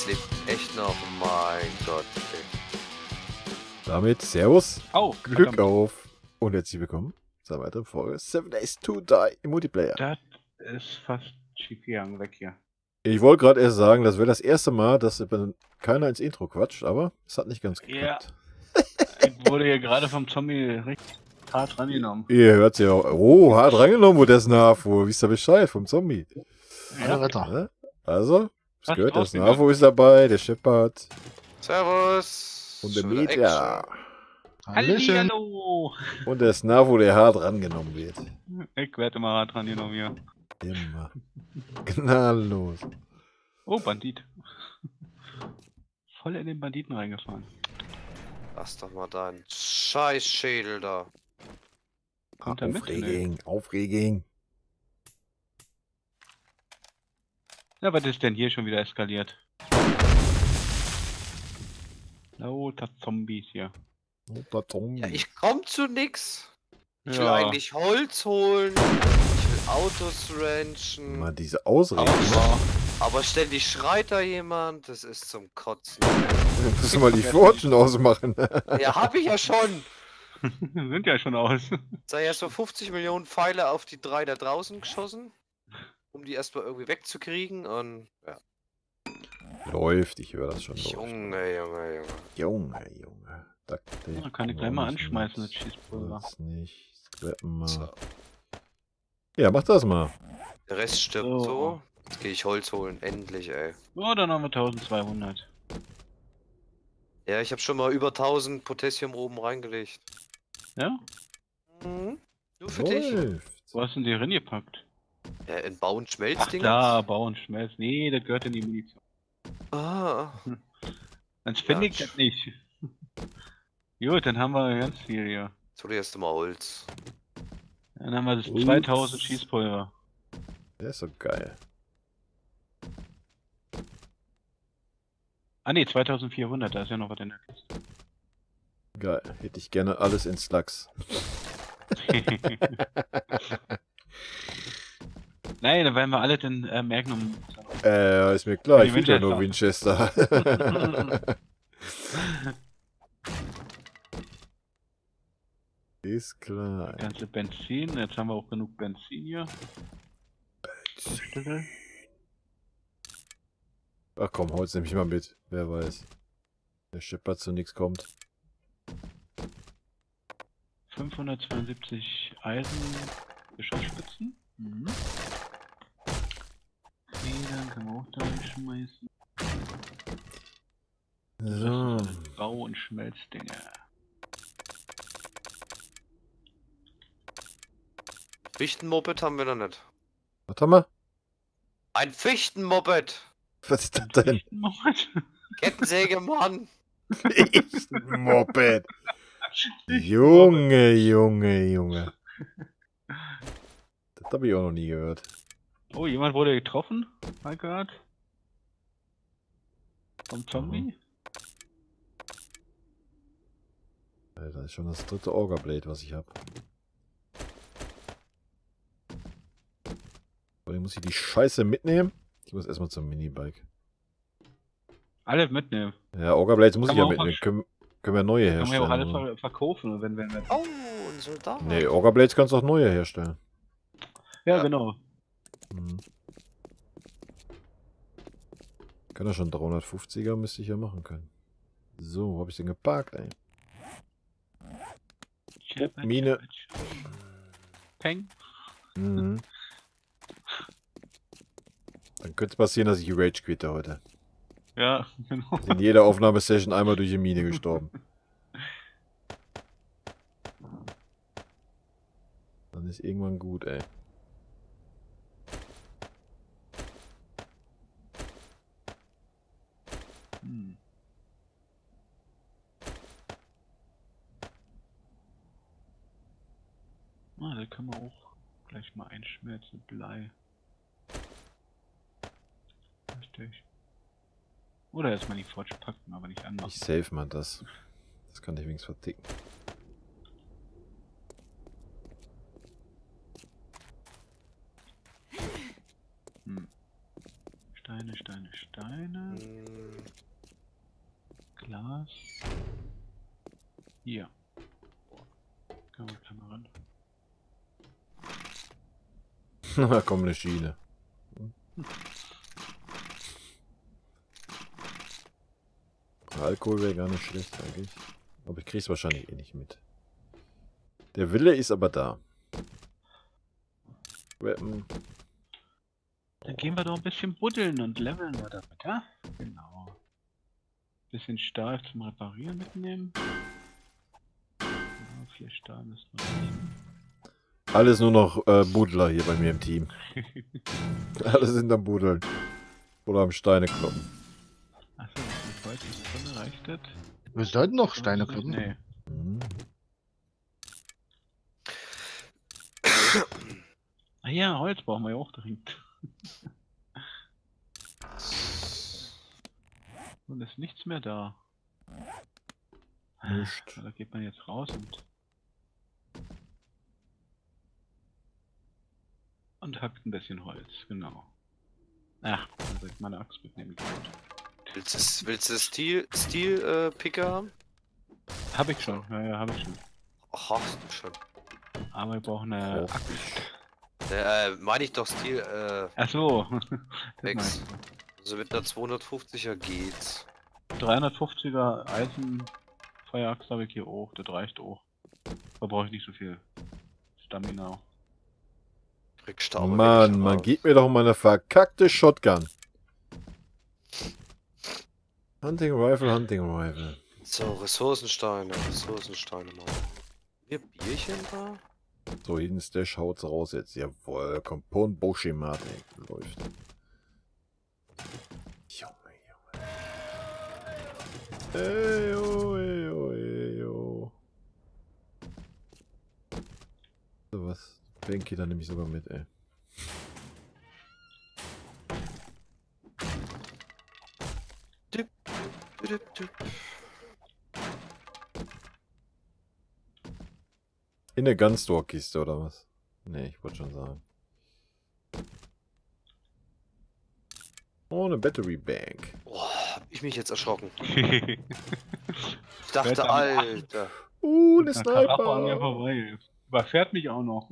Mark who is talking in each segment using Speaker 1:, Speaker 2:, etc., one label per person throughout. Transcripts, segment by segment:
Speaker 1: Nils lebt echt noch. Mein Gott. Ey.
Speaker 2: Damit Servus,
Speaker 3: Oh,
Speaker 2: Glück
Speaker 3: verdammt.
Speaker 2: auf und herzlich willkommen zu einer weiteren Folge Seven Days to Die im Multiplayer.
Speaker 3: Das ist fast schief gegangen, weg hier.
Speaker 2: Ich wollte gerade erst sagen, das wäre das erste Mal, dass keiner ins Intro quatscht, aber es hat nicht ganz
Speaker 3: Ja.
Speaker 2: geklappt.
Speaker 3: Ich wurde hier gerade vom Zombie richtig hart rangenommen.
Speaker 2: Ihr hört ja auch. Oh, hart reingenommen, wo der Snafo. Wisst ihr Bescheid vom Zombie?
Speaker 3: Ja,
Speaker 2: Ja? Also, es
Speaker 3: Hast
Speaker 2: gehört, der
Speaker 3: rausgegangen.
Speaker 2: Snafo ist dabei, der Shepard
Speaker 1: Servus.
Speaker 2: und der Media.
Speaker 3: Hallo!
Speaker 2: Und der Snafo, der hart rangenommen wird.
Speaker 3: Ich werde immer hart rangenommen hier.
Speaker 2: Immer. Gnadenlos.
Speaker 3: Oh, Bandit. Voll in den Banditen reingefahren.
Speaker 1: Lass doch mal deinen Scheißschädel da.
Speaker 3: Kommt er.
Speaker 2: Aufreging, Aufreging.
Speaker 3: Ja, was ist denn hier schon wieder eskaliert? Lauter Zombies hier.
Speaker 2: Opa Zombie.
Speaker 1: Ja, ich komm zu nix. Ich will
Speaker 3: Ja.
Speaker 1: eigentlich Holz holen. Ich will Autos ranchen.
Speaker 2: Mal diese Ausrede.
Speaker 3: Aber
Speaker 1: Aber ständig schreit da jemand. Das ist zum Kotzen.
Speaker 2: Du musst mal die Fortune ausmachen.
Speaker 1: ja, hab ich ja schon.
Speaker 3: sind ja schon aus.
Speaker 1: Sei ja so 50 Millionen Pfeile auf die drei da draußen geschossen. Um die erstmal irgendwie wegzukriegen. Und ja.
Speaker 2: Läuft, ich höre das schon.
Speaker 1: Junge, Junge, Junge.
Speaker 2: Junge, Junge. Taktik.
Speaker 3: Ja, kann ich gleich mal anschmeißen, das Schießpulver.
Speaker 2: Das nicht. Mal.
Speaker 1: So.
Speaker 2: Ja, mach das mal.
Speaker 1: Der Rest stirbt
Speaker 3: So.
Speaker 1: so. Jetzt gehe ich Holz holen. Endlich, ey.
Speaker 3: Oh, dann haben wir 1200.
Speaker 1: Ja, ich habe schon mal über 1000 Potassium oben reingelegt.
Speaker 3: Ja?
Speaker 1: Mhm. Nur für dich.
Speaker 2: Läuft.
Speaker 3: Wo hast du denn die reingepackt?
Speaker 1: Ja, in Bauen
Speaker 3: Ach
Speaker 1: Schmelzding.
Speaker 3: da, Bauen, Schmelz. Nee, das gehört in die Munition.
Speaker 1: Ah.
Speaker 3: Finde ich
Speaker 1: Ja.
Speaker 3: das nicht. Gut, dann haben wir ganz viel hier.
Speaker 1: So, erst mal Holz.
Speaker 3: Dann haben wir das
Speaker 2: Ups.
Speaker 3: 2000 Schießpulver.
Speaker 2: Der ist so geil.
Speaker 3: Ah ne, 2400, da ist ja noch was in der Kiste.
Speaker 2: Geil. Hätte ich gerne alles in Slugs.
Speaker 3: Nein, dann werden wir alle den äh, Magnum.
Speaker 2: Äh, ist mir klar. Ich will ja nur Winchester. ist klar.
Speaker 3: Ganze Benzin, jetzt haben wir auch genug Benzin hier. Stückel.
Speaker 2: Ach komm, Holz nehme ich mal mit. Wer weiß. Der Shepard zu nichts kommt.
Speaker 3: 572 Eisen Geschossspitzen. Mhm. Federn können wir auch da reinschmeißen.
Speaker 2: So.
Speaker 3: Bau- und Schmelzdinge.
Speaker 1: Fichtenmoped haben wir noch nicht.
Speaker 2: Warte mal.
Speaker 1: Ein Fichtenmoped!
Speaker 2: Was ist das denn?
Speaker 3: Moment.
Speaker 1: Kettensäge, Mann!
Speaker 2: Moped. Junge, Junge, Junge. Das habe ich auch noch nie gehört.
Speaker 3: Oh, jemand wurde getroffen, mal gehört. Vom Zombie?
Speaker 2: Alter, Das ist schon das dritte Orga-Blade, was ich habe. Aber ich muss ich die Scheiße mitnehmen. Ich muss erstmal zum Minibike.
Speaker 3: Alle mitnehmen.
Speaker 2: Ja, Orga-Blades muss
Speaker 3: Kann
Speaker 2: ich ja mitnehmen. Können, können wir neue
Speaker 3: Kann man ja auch
Speaker 2: herstellen.
Speaker 3: ver verkaufen, wenn, wenn.
Speaker 1: Oh, ein Soldat!
Speaker 2: Nee, Orga-Blades kannst du auch neue herstellen.
Speaker 3: Ja,
Speaker 1: Ja.
Speaker 3: genau.
Speaker 2: Mhm. Kann er schon 350er, müsste ich ja machen können. So, wo hab ich den geparkt, ey?
Speaker 3: Shepard,
Speaker 2: Mine.
Speaker 3: Shepard. Peng.
Speaker 2: Mhm. Dann könnte es passieren, dass ich Rage quitte heute.
Speaker 3: Ja, genau.
Speaker 2: In jeder Aufnahmesession einmal durch die Mine gestorben. Dann ist irgendwann gut, ey.
Speaker 3: Hm. Ah, da können wir auch gleich mal einschmelzen. Blei. Richtig. Oder erstmal die Forge packen, aber nicht anmachen.
Speaker 2: Ich save mal das. Das kann ich wenigstens verticken.
Speaker 3: Hm. Steine, Steine, Steine.
Speaker 1: Hm,
Speaker 3: Glas. Hier. Kann man kann man ran.
Speaker 2: da kommt eine Schiene. Alkohol wäre gar nicht schlecht eigentlich. Aber ich krieg's wahrscheinlich eh nicht mit. Der Wille ist aber da. Rappen.
Speaker 3: Dann gehen wir doch ein bisschen buddeln und leveln wir damit, ja? Genau. Bisschen Stahl zum Reparieren mitnehmen. Ja, vier Stahl müssen wir reichen.
Speaker 2: Alles nur noch äh, Buddler hier bei mir im Team. Alle sind am Buddeln. Oder am Steine kloppen.
Speaker 3: Achso, mit ist drin, reicht das?
Speaker 4: Wir sollten noch Steine kloppen.
Speaker 3: Nee.
Speaker 2: Hm.
Speaker 3: Ah ja, Holz brauchen wir ja auch dringend. Und ist nichts mehr da.
Speaker 2: Nicht.
Speaker 3: Da geht man jetzt raus und. Und hackt ein bisschen Holz, genau. Ach, dann soll ich meine Axt mitnehmen.
Speaker 1: Willst du, willst du Steel, Steel äh, Picker haben?
Speaker 3: Hab ich schon, ja, ja, hab ich schon.
Speaker 1: Ach, hast du schon.
Speaker 3: Aber wir brauchen eine
Speaker 2: Oh.
Speaker 3: Axt.
Speaker 1: Äh, meine ich doch Steel, äh,
Speaker 3: Ach so.
Speaker 1: Also mit einer 250er geht's.
Speaker 3: ich. 350er Eisen Feueraxt habe ich hier auch, das reicht auch. Da brauche ich nicht so viel Stamina.
Speaker 1: Aber
Speaker 2: Mann, man gib mir doch mal eine verkackte Shotgun. Hunting Rifle, Hunting Rifle.
Speaker 1: So, Ressourcensteine, Ressourcensteine mal. Hier Bierchen da?
Speaker 2: So, jeden Stash haut's raus jetzt. Jawohl, Compound Bauschematik läuft. Junge, Junge. Ey, oh, ey, oh, ey, oh. So was. Benki da nehme ich sogar mit, ey. In der Gunstore-Kiste oder was? Nee, ich wollte schon sagen. Oh, eine Battery Bank.
Speaker 1: Boah, hab ich mich jetzt erschrocken. Ich dachte, Alter.
Speaker 2: Uh, eine Sniper.
Speaker 3: vorbei. Überfährt mich auch noch.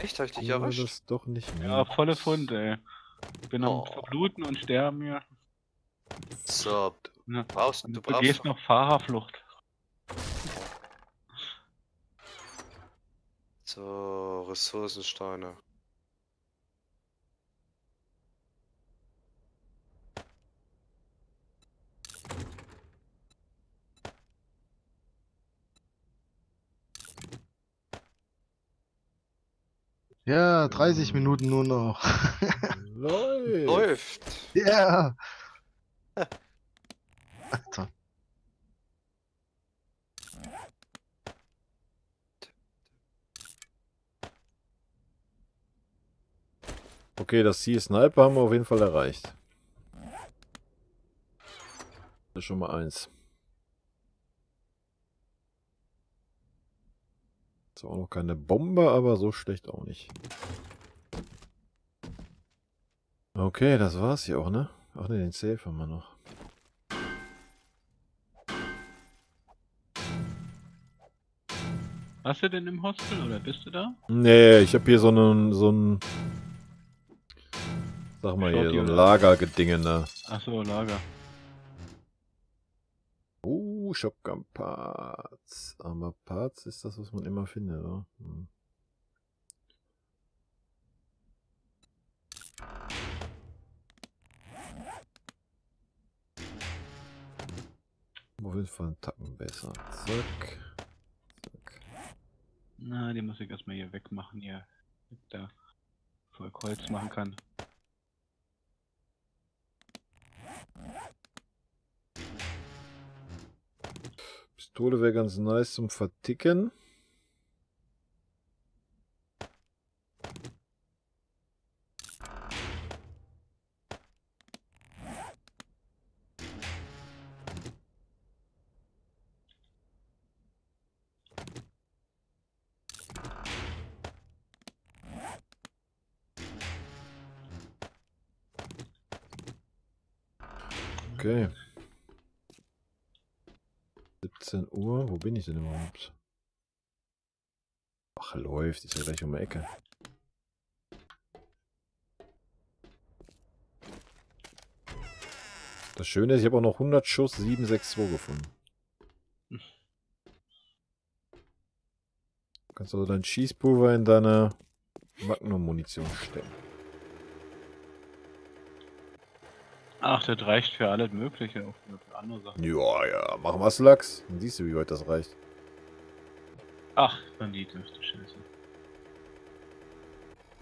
Speaker 1: Echt, hab ich dich erwischt?
Speaker 2: das doch nicht mehr.
Speaker 3: Ja, volle Fund, ey. Ich bin am
Speaker 1: Oh.
Speaker 3: Verbluten und sterben hier.
Speaker 1: So, du brauchst,
Speaker 3: und
Speaker 1: du
Speaker 3: du gehst
Speaker 1: brauchst
Speaker 3: noch Fahrerflucht.
Speaker 1: so Ressourcensteine.
Speaker 4: Ja, 30 Minuten nur noch.
Speaker 2: Läuft.
Speaker 1: Läuft.
Speaker 4: Ja. Alter.
Speaker 2: Okay, das Ziel Sniper haben wir auf jeden Fall erreicht. Das ist schon mal eins. Ist auch noch keine Bombe, aber so schlecht auch nicht. Okay, das war's hier auch, ne? Ach ne, den Safe haben wir noch.
Speaker 3: Warst du denn im Hostel oder bist du da?
Speaker 2: Nee, ich habe hier so einen, so ein, sag mal hier, so ein
Speaker 3: oder?
Speaker 2: Lagergedingen da.
Speaker 3: Achso, Lager.
Speaker 2: Shotgun Parts. Aber Parts ist das, was man immer findet, oder? Hm. Auf jeden Fall einen Tacken besser. Zack. Zack.
Speaker 3: Na, die muss ich erstmal hier wegmachen, hier. Da voll Holz machen kann.
Speaker 2: Pistole wäre ganz nice zum Verticken. Bin ich denn überhaupt? Ach, läuft, ist ja gleich um die Ecke. Das Schöne ist, ich habe auch noch 100 Schuss 762 gefunden. Du kannst also dein Schießpulver in deine Magnum-Munition stecken.
Speaker 3: Ach, das reicht für alles Mögliche, auch für für andere Sachen.
Speaker 2: Ja, ja, mach mal Slugs. Dann siehst du, wie weit das reicht.
Speaker 3: Ach, Banditen, ist die Scheiße.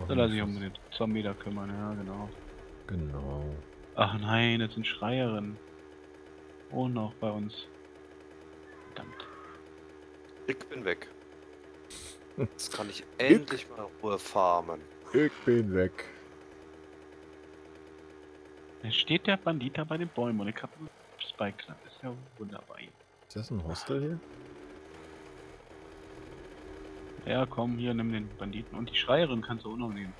Speaker 3: Soll er sich um den Zombie da kümmern, ja, genau.
Speaker 2: Genau.
Speaker 3: Ach nein, das sind Schreierinnen. Oh, noch bei uns. Verdammt.
Speaker 1: Ich bin weg. Jetzt kann ich endlich mal in Ruhe farmen.
Speaker 2: Ich bin weg.
Speaker 3: Da steht der Bandit da bei den Bäumen und ich hab einen Spike. Das ist ja wunderbar.
Speaker 2: Ist das ein Hostel hier?
Speaker 3: Ja, komm, hier, nimm den Banditen. Und die Schreierin kannst du auch noch nehmen.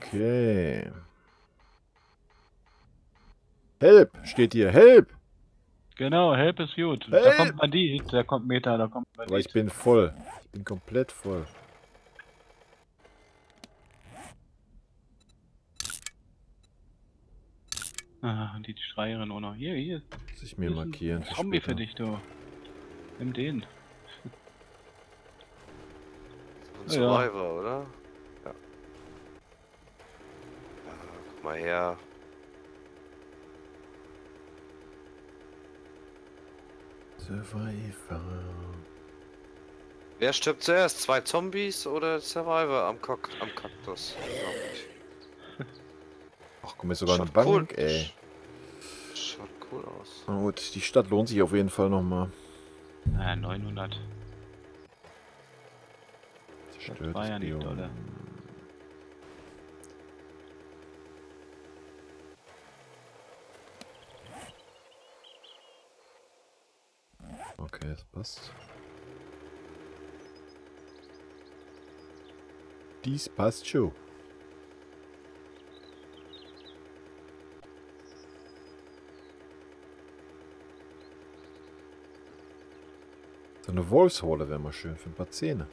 Speaker 2: Okay. Help steht hier. Help!
Speaker 3: Genau, Help ist gut. Da
Speaker 2: Help!
Speaker 3: kommt Bandit, da kommt Meta, da kommt
Speaker 2: Aber ich
Speaker 3: Bandit.
Speaker 2: bin voll. Ich bin komplett voll.
Speaker 3: Ah, die Schreierin auch noch. Hier, hier.
Speaker 2: Muss ich mir
Speaker 3: hier ist ein
Speaker 2: markieren.
Speaker 3: Zombie für dich, du. Nimm den.
Speaker 1: Ein
Speaker 3: Ja.
Speaker 1: Survivor, oder? Ja. ja. Guck mal her.
Speaker 2: Survivor.
Speaker 1: Wer stirbt zuerst? Zwei Zombies oder Survivor am, Kok am Kaktus? Ich.
Speaker 2: Komm, ist sogar eine
Speaker 1: Schaut
Speaker 2: Bank,
Speaker 1: cool.
Speaker 2: ey.
Speaker 1: Schaut cool aus.
Speaker 2: Na gut, die Stadt lohnt sich auf jeden Fall nochmal.
Speaker 3: Ah, 900.
Speaker 2: Zerstörtes
Speaker 3: war ja nicht dolle.
Speaker 2: Okay, das passt. Dies passt schon. Eine Wolfshorde wäre mal schön für ein paar Zähne.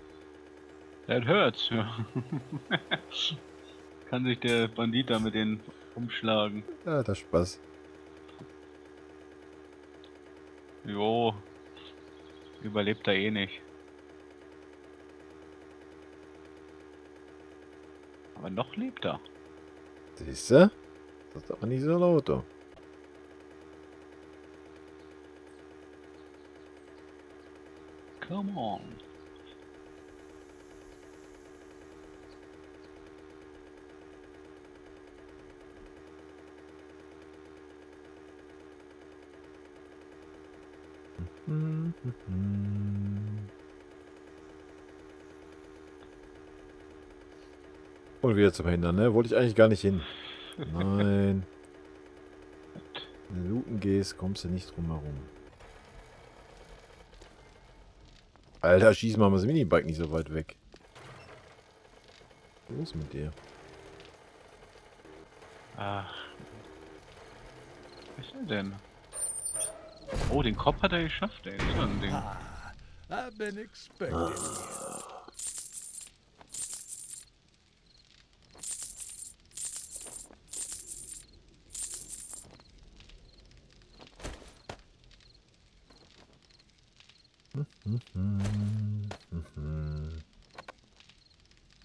Speaker 3: Das hört's, ja. Kann sich der Bandit da mit denen umschlagen.
Speaker 2: Ja, das Spaß.
Speaker 3: Jo. Überlebt er eh nicht. Aber noch lebt er.
Speaker 2: Siehst du? Das ist aber nicht so laut. oh.
Speaker 3: Come on.
Speaker 2: Und wieder zum Hindern, ne? Wollte ich eigentlich gar nicht hin. Nein. Wenn du looten gehst, kommst du nicht drum herum. Alter, schieß mal das Minibike nicht so weit weg. Was ist los mit dir?
Speaker 3: Ach. Was ist er denn? Oh, den Kopf hat er geschafft, ey. Ding.
Speaker 5: I've been expecting you.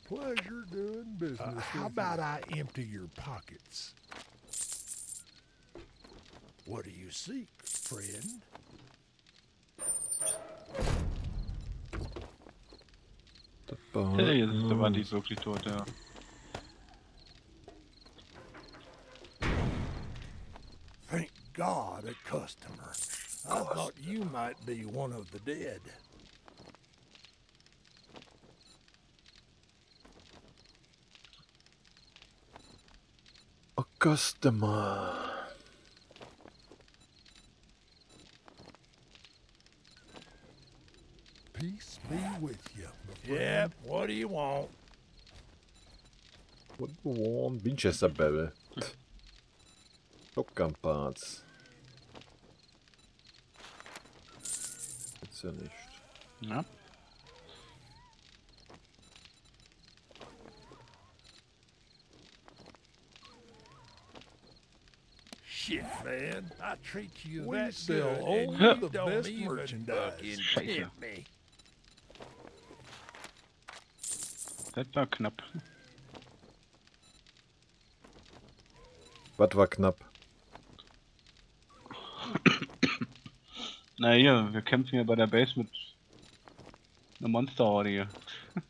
Speaker 5: Pleasure doing business.
Speaker 6: Uh, how about
Speaker 5: you.
Speaker 6: I empty your pockets?
Speaker 5: What do you seek, friend?
Speaker 3: Hey, jetzt ist der Bandit wirklich tot, ja.
Speaker 5: Thank God, a customer. I thought you might be one of the dead.
Speaker 2: A customer.
Speaker 5: Peace be with you. my. Yep, what do you want?
Speaker 2: What do you want? Winchester Barrel. Shotgun-Parts. Jetzt ja nicht.
Speaker 3: Ja.
Speaker 5: Shit, man. I treat you
Speaker 6: We
Speaker 5: that
Speaker 6: sell
Speaker 5: good, and
Speaker 6: only
Speaker 5: you
Speaker 6: the
Speaker 5: don't
Speaker 6: best
Speaker 5: even
Speaker 6: merchandise.
Speaker 5: fucking
Speaker 3: Scheiße.
Speaker 5: me.
Speaker 3: Das war knapp.
Speaker 2: Was war knapp?
Speaker 3: Na hier, wir kämpfen hier bei der Base mit einer Monsterhorde hier.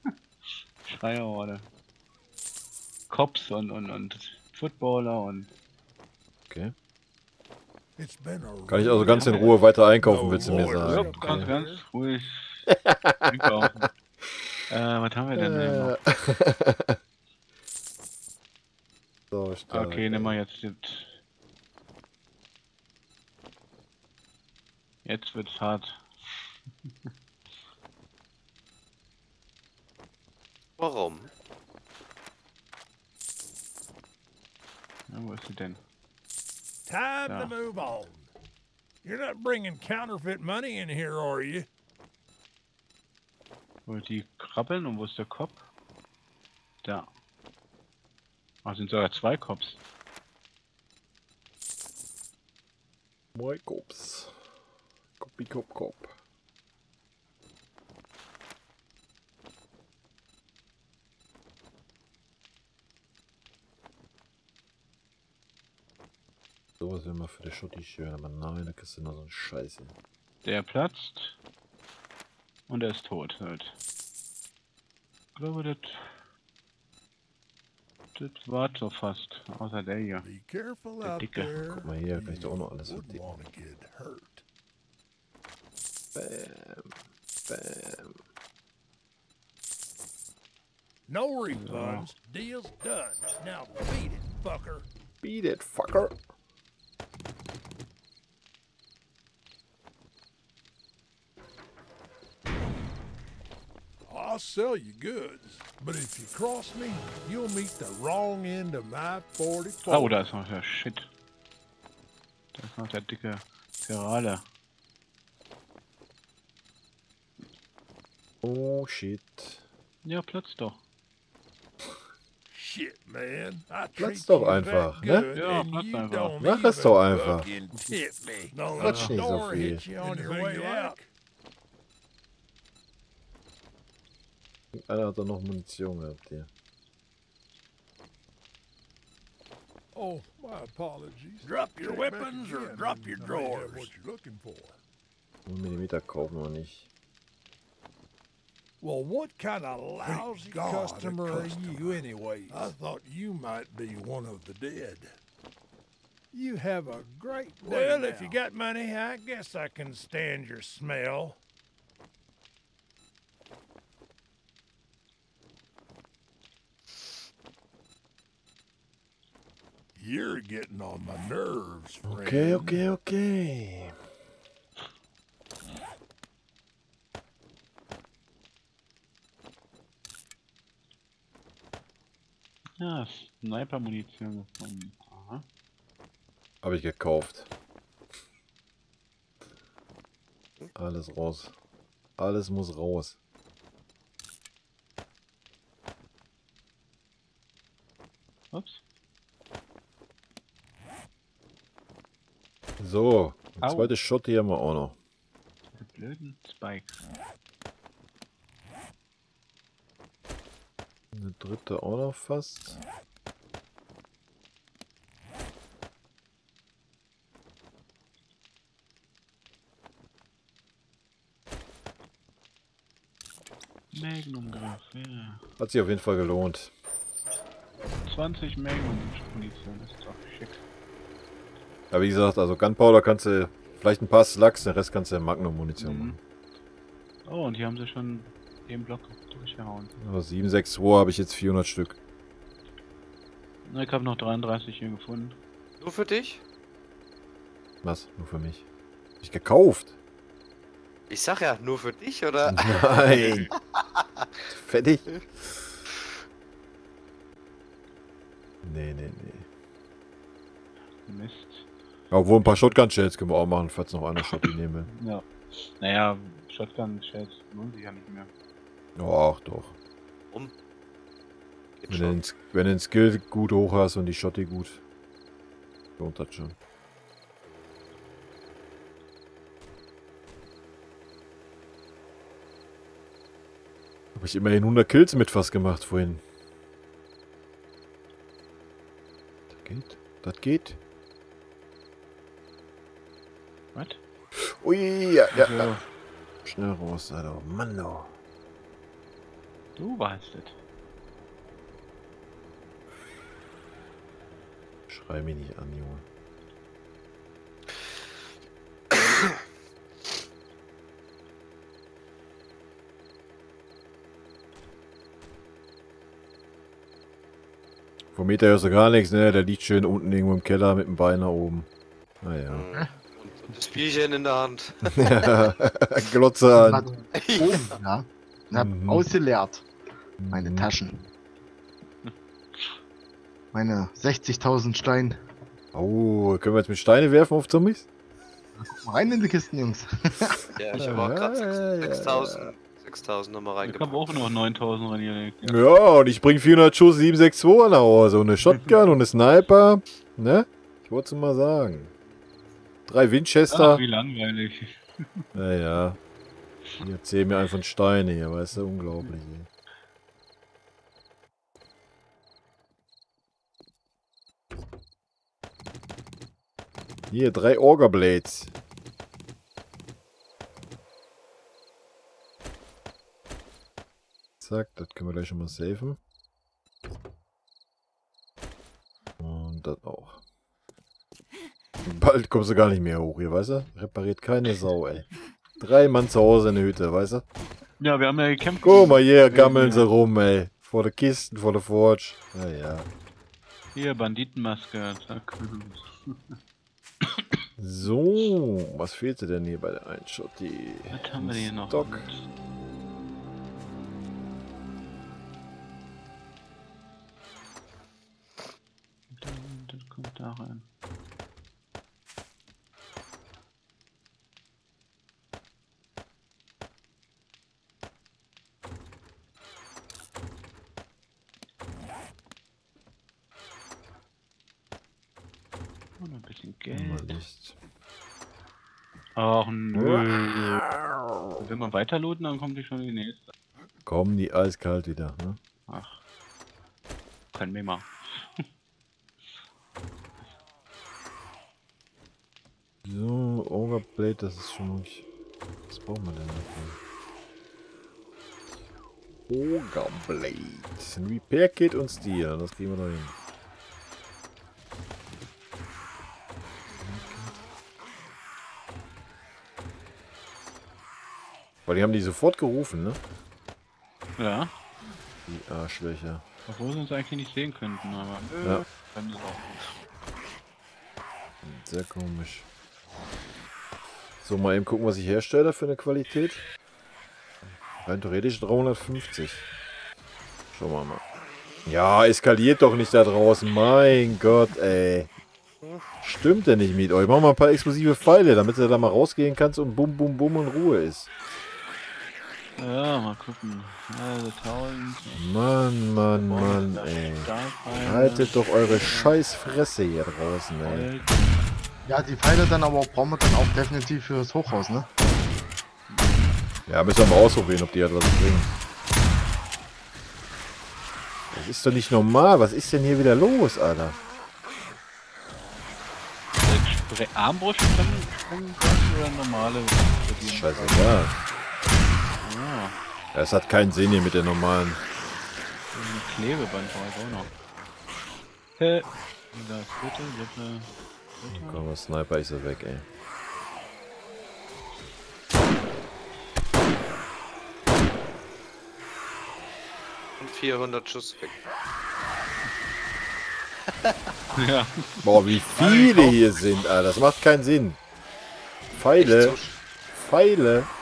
Speaker 3: Schreierhorde. Cops und, und, und Footballer und
Speaker 2: Okay. Kann ich also ganz in Ruhe weiter einkaufen, willst du mir
Speaker 3: ja,
Speaker 2: sagen?
Speaker 5: Lord.
Speaker 3: ganz,
Speaker 2: Okay.
Speaker 3: ganz ruhig. einkaufen. äh, was haben wir denn denn noch?
Speaker 2: Äh. so, stark.
Speaker 3: Okay, nehmen wir jetzt, jetzt. Jetzt wird's hart.
Speaker 1: Warum?
Speaker 3: Ja, wo ist sie denn?
Speaker 5: Time
Speaker 3: Ja.
Speaker 5: to move on. You're not bringing counterfeit money in here, are you?
Speaker 3: Wo die krabbeln und wo ist der Kopf? Da. Ah, sind sogar zwei Cops.
Speaker 2: Moi Kops. Kopi Kop Kop. Sowas wäre mal für die Schotti schön, aber nein, da kriegst du nur so einen Scheiße.
Speaker 3: Der platzt. Und er ist tot halt. Ich glaube, das. Das war so fast. Außer der hier.
Speaker 5: Be careful
Speaker 3: Der Dicke.
Speaker 2: Guck mal hier, kann ich doch auch noch alles
Speaker 5: would No refunds. Deal's done. Now beat it, fucker.
Speaker 2: Beat it, fucker.
Speaker 5: I'll sell you goods, but if you cross me, you'll meet the wrong end of my 44.
Speaker 3: Oh, da ist noch der Shit. Da ist noch der dicke Ferale.
Speaker 2: Oh shit.
Speaker 3: Ja, platzt doch.
Speaker 5: Shit, man. I
Speaker 2: Platz doch einfach, ne?
Speaker 3: Ja, platz einfach.
Speaker 2: Mach es doch einfach. Quatsch nicht so viel. Einer hat da noch Munition gehabt hier.
Speaker 5: Oh, my apologies. Drop your weapons or drop your drawers.
Speaker 6: What you're looking for.
Speaker 2: 1 Millimeter kaufen wir nicht.
Speaker 5: Well, what kind of lousy
Speaker 6: God, a
Speaker 5: customer are you, anyways? I thought you might be one of the dead. You have a great Well, if you got money, I guess I can stand your smell. You're getting on my nerves, friend.
Speaker 2: Okay, okay, okay.
Speaker 3: Sniper-Munition gefunden. Aha.
Speaker 2: Habe ich gekauft. Alles raus. Alles muss raus.
Speaker 3: Ups.
Speaker 2: So, ein
Speaker 3: Au.
Speaker 2: zweites Shot hier haben wir auch noch.
Speaker 3: Die blöden Spikes.
Speaker 2: Eine dritte auch noch fast.
Speaker 3: Magnum-Griff, ja.
Speaker 2: Hat sich auf jeden Fall gelohnt.
Speaker 3: 20 Magnum-Munition ist doch schick.
Speaker 2: Ja, wie gesagt, also Gunpowder kannst du vielleicht ein paar Slugs, den Rest kannst du in Magnum-Munition
Speaker 3: Mhm.
Speaker 2: machen.
Speaker 3: Oh, und die haben sie schon den Block durchgehauen.
Speaker 2: Aber 762 habe ich jetzt 400 Stück.
Speaker 3: Na, Ich habe noch 33 hier gefunden.
Speaker 1: Nur für dich?
Speaker 2: Was? Nur für mich. Hab ich gekauft?
Speaker 1: Ich sag ja, nur für dich, oder?
Speaker 2: Nein. Fertig? Nee, nee, nee.
Speaker 3: Mist.
Speaker 2: Obwohl ein paar Shotgun-Shells können wir auch machen, falls noch einer Shotty nehmen will.
Speaker 3: Ja. Naja, Shotgun-Shells lohnt sich ja nicht mehr.
Speaker 2: Ach doch. Wenn du, den, wenn du den Skill gut hoch hast und die Shotty gut, lohnt das schon. Habe ich immerhin 100 Kills mit fast gemacht vorhin. Das geht. Das geht.
Speaker 3: Was?
Speaker 2: Ui, ja, ja.
Speaker 3: So,
Speaker 2: ja. Schnell raus, Alter. Mann, oh.
Speaker 3: du warst es.
Speaker 2: Schrei mich nicht an, Junge. Vom Meter hörst du gar nichts, ne? Der liegt schön unten irgendwo im Keller mit dem Bein nach oben. Naja.
Speaker 1: Und, und das Bierchen in der Hand.
Speaker 2: Glotze
Speaker 4: Hat
Speaker 2: an.
Speaker 4: oben, ja. Und hab
Speaker 2: Mhm.
Speaker 4: ausgeleert. Meine
Speaker 2: Mhm.
Speaker 4: Taschen. Meine 60.000 Stein.
Speaker 2: Oh, können wir jetzt mit Steine werfen auf Zombies?
Speaker 4: Guck mal rein in die Kisten, Jungs.
Speaker 1: Ja, ich habe auch
Speaker 2: Ja,
Speaker 1: gerade
Speaker 2: ja, ja,
Speaker 1: 6000 6000 nochmal
Speaker 3: Ich habe auch
Speaker 1: reingepackt.
Speaker 3: noch 9000 reingelegt. Ja.
Speaker 2: Ja, und ich bring 400 Schuss 762 nach Hause. Und eine Shotgun und eine Sniper. Ne? Ich wollte es mal sagen. Drei
Speaker 3: Ach,
Speaker 2: Winchester.
Speaker 3: wie langweilig.
Speaker 2: Naja. Die erzählen mir einen von Steine hier, weißt du? Unglaublich. Ey. Hier, drei Orga Blades. Zack, das können wir gleich schon mal safen. Und das auch. Bald kommst du gar nicht mehr hoch hier, weißt du? Repariert keine Sau, ey. Drei Mann zu Hause in der Hütte, weißt du?
Speaker 3: Ja, wir haben ja gekämpft.
Speaker 2: Guck mal hier, gammeln sie rum, ey. Vor der Kisten, vor der Forge. Naja.
Speaker 3: Hier, Banditenmaske. Zack.
Speaker 2: So, was fehlte denn hier bei der Einschott? Die
Speaker 3: Was haben wir hier noch?
Speaker 2: Stock.
Speaker 3: Kommt da rein. Und ein bisschen Geld. Ach nö. Wenn wir weiterlooten, dann kommt die schon die nächste.
Speaker 2: Kommen die eiskalt wieder, ne?
Speaker 3: Ach. Können wir mal.
Speaker 2: So, Overblade, das ist schon mal. Was brauchen wir denn dafür? Overblade. Ein Repair Kit und Steel, das kriegen wir noch hin. Weil die haben die sofort gerufen, ne?
Speaker 3: Ja.
Speaker 2: Die Arschlöcher.
Speaker 3: Obwohl sie uns eigentlich nicht sehen könnten, aber.
Speaker 2: Ja. Sehr komisch. So, mal eben gucken, was ich herstelle für eine Qualität. Rein theoretisch 350. Schauen wir mal. Ja, eskaliert doch nicht da draußen. Mein Gott, ey. Stimmt denn nicht mit euch? Mach mal ein paar explosive Pfeile, damit du da mal rausgehen kannst und bum, bum, bum in Ruhe ist.
Speaker 3: Ja, mal gucken. Also 1000.
Speaker 2: Mann, Mann, Mann, ey. Haltet doch eure scheiß Fresse hier draußen, ey.
Speaker 4: Ja, die Pfeile dann aber brauchen wir dann auch definitiv fürs Hochhaus, ne?
Speaker 2: Ja, müssen wir mal ausprobieren, ob die etwas bringen. Das ist doch nicht normal. Was ist denn hier wieder los, Alter?
Speaker 3: Armbrust können oder normale?
Speaker 2: Ist scheißegal.
Speaker 3: Ja,
Speaker 2: Ja, es hat keinen Sinn hier mit der normalen.
Speaker 3: Klebeband brauche ich auch noch. Hä? Da ist bitte, bitte.
Speaker 2: Komm, der Sniper ist er weg, ey.
Speaker 1: Und 400 Schuss weg.
Speaker 3: Ja.
Speaker 2: Boah, wie viele hier sind, Alter. Das macht keinen Sinn. Pfeile. Pfeile.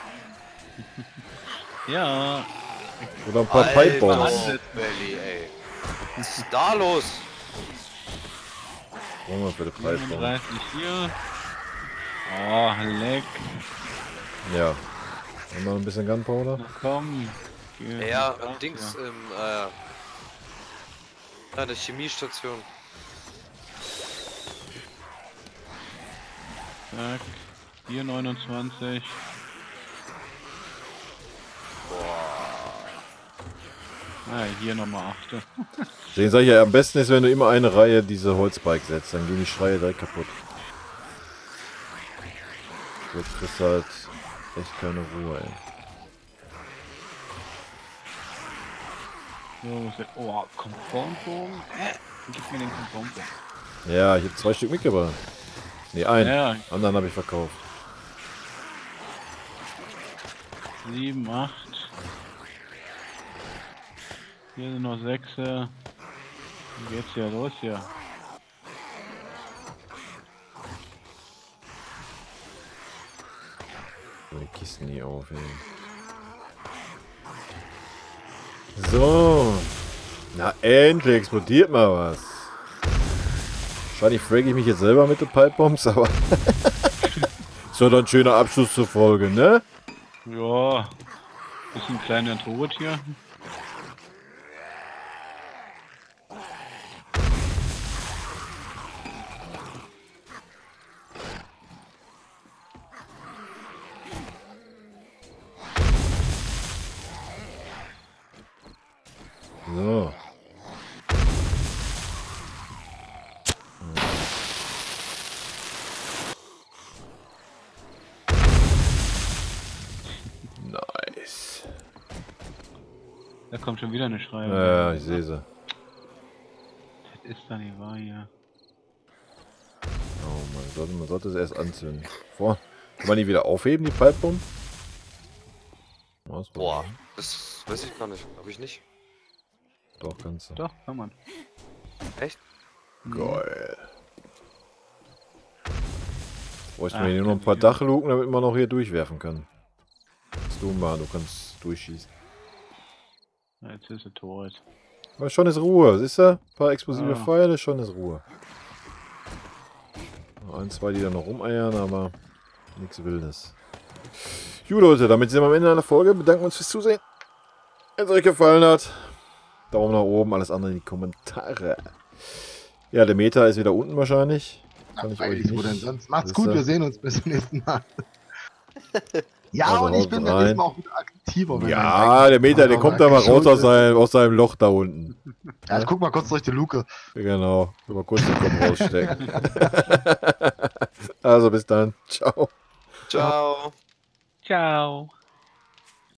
Speaker 3: Ja.
Speaker 2: Oder ein paar Pipebombs.
Speaker 1: Was ist da los?
Speaker 2: Wir für den Preis.
Speaker 3: 37 hier. Oh, leck.
Speaker 2: Ja. Haben wir noch ein bisschen Gunpowder?
Speaker 3: Na komm. Geh
Speaker 1: Ja,
Speaker 3: raus,
Speaker 1: im Dings,
Speaker 3: ja.
Speaker 1: im, äh, ja, der Chemiestation.
Speaker 3: Zack. Hier 29. Ah, hier nochmal 8.
Speaker 2: Deswegen sag ich ja, am besten ist, wenn du immer eine Reihe diese Holzbike setzt, dann gehen die Schreie direkt kaputt. So kriegst du halt echt keine Ruhe, ey.
Speaker 3: Oh, Komfortbogen? Äh, gib mir den Komfortbogen.
Speaker 2: Ja, ich habe zwei Stück mitgebracht. Ne, einen.
Speaker 3: Ja,
Speaker 2: Anderen habe ich verkauft.
Speaker 3: 7, 8. Hier sind noch 6. Dann geht's ja los hier.
Speaker 2: So, die Kisten hier auf, ey. So. Na, endlich explodiert mal was. Wahrscheinlich frage ich mich jetzt selber mit den Pipebombs, aber. so, dann schöner Abschluss zur Folge, ne?
Speaker 3: Ja. Bisschen kleiner Tod hier. Kommt schon wieder eine Schreibe.
Speaker 2: Ja, ich sehe sie.
Speaker 3: Das ist doch nicht wahr hier.
Speaker 2: Oh man sollte, man sollte es erst anzünden. Vor. Kann man die wieder aufheben, die Pipebomb? Ausprobieren.
Speaker 1: Boah, das weiß ich gar nicht. Hab ich nicht.
Speaker 2: Doch, kannst du.
Speaker 3: Doch, kann man.
Speaker 1: Echt?
Speaker 2: Geil. Bräuchten
Speaker 3: Ach,
Speaker 2: wir hier nur noch ein paar Dachluken, damit man noch hier durchwerfen kann. Das du mal, du kannst durchschießen.
Speaker 3: Ja, Jetzt ist er tot.
Speaker 2: Aber schon ist Ruhe, siehst du? Ein paar explosive
Speaker 3: Ah.
Speaker 2: Pfeile, schon ist Ruhe. Ein, zwei, die da noch rumeiern, aber nichts Wildes. Gut, Leute, damit sind wir am Ende einer Folge. Bedanken uns fürs Zusehen. Wenn es euch gefallen hat, Daumen nach oben, alles andere in die Kommentare. Ja, der Meter ist wieder unten wahrscheinlich. Kann ich euch
Speaker 4: Freilich, wo
Speaker 2: nicht.
Speaker 4: denn sonst? Macht's gut, wir sehen uns bis zum nächsten Mal. ja,
Speaker 2: Also
Speaker 4: und ich bin
Speaker 2: rein.
Speaker 4: Mal auch wieder aktiver. wenn
Speaker 2: Ja, der Meter, der kommt da mal raus aus seinem, aus seinem Loch da unten.
Speaker 4: Ja, ich guck mal kurz durch die Luke.
Speaker 2: Genau, mal kurz den Kopf rausstecken. also bis dann. Ciao.
Speaker 1: Ciao.
Speaker 3: Ciao.